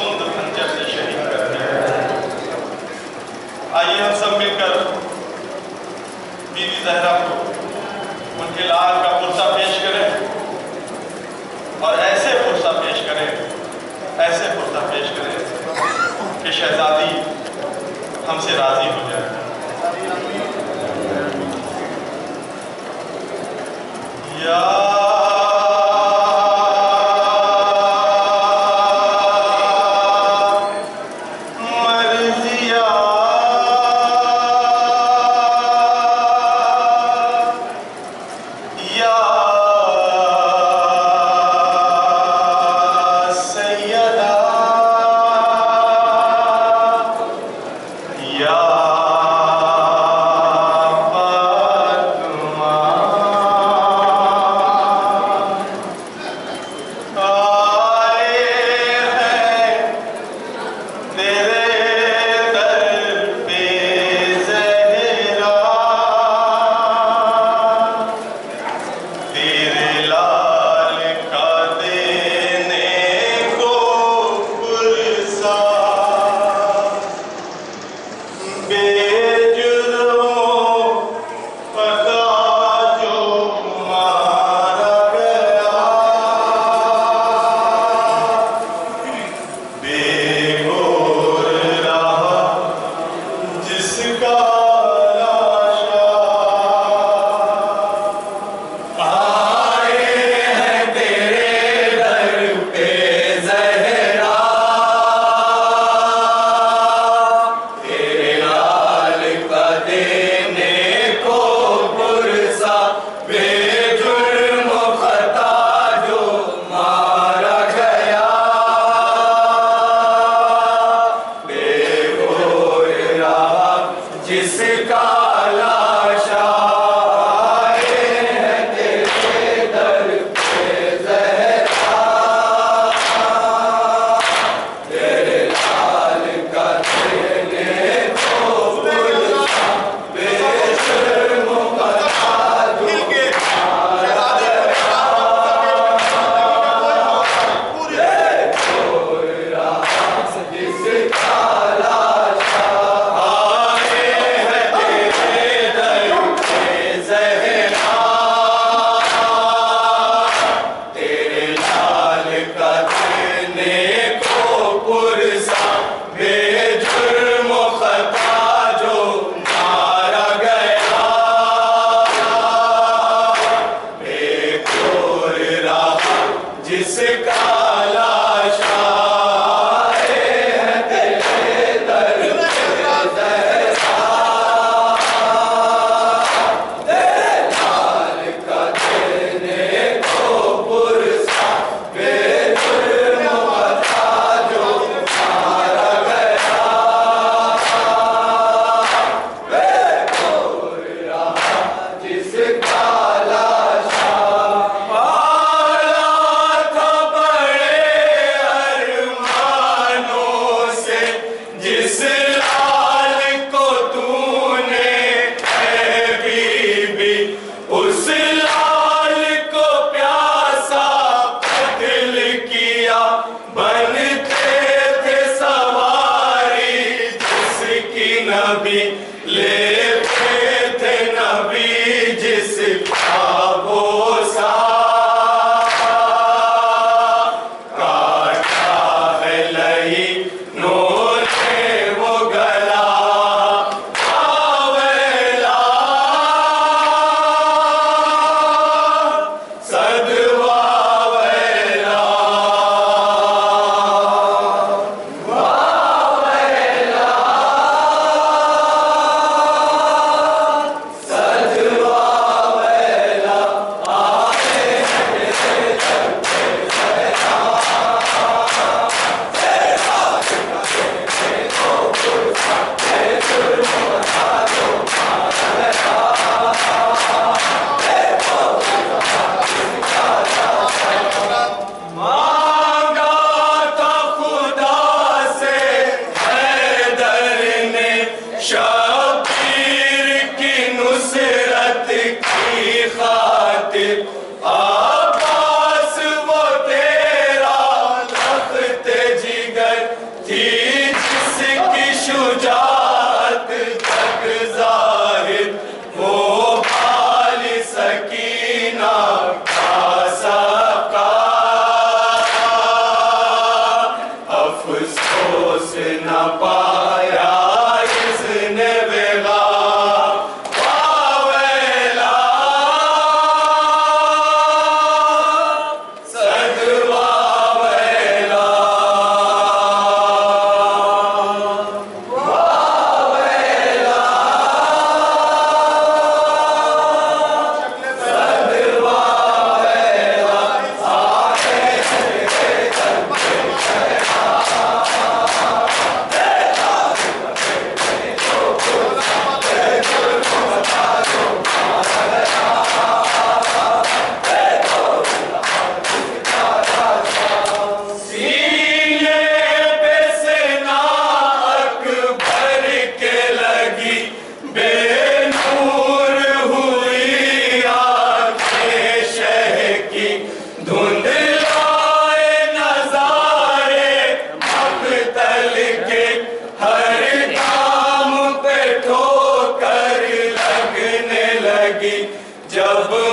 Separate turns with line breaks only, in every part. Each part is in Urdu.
خون خنجر سے شہید کر دیا آئیے ہم سب مل کر بیوی زہرہ کو ان کے لال کا پرسہ پیش کریں اور ایسے پرسہ پیش کریں، ایسے پرسہ پیش کریں کہ شہزادی ہم سے راضی ہو جائے۔ یا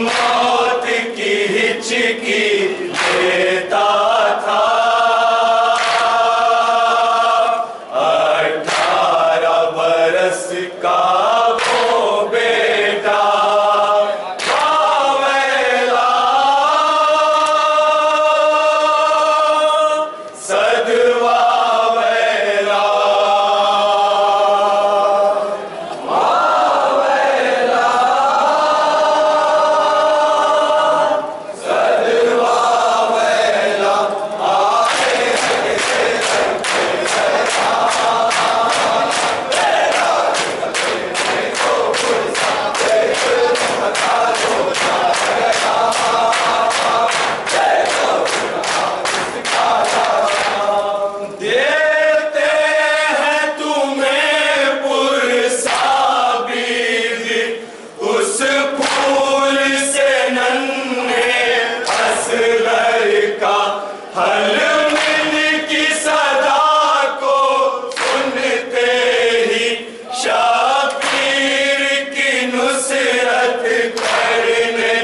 موت کی ہچکی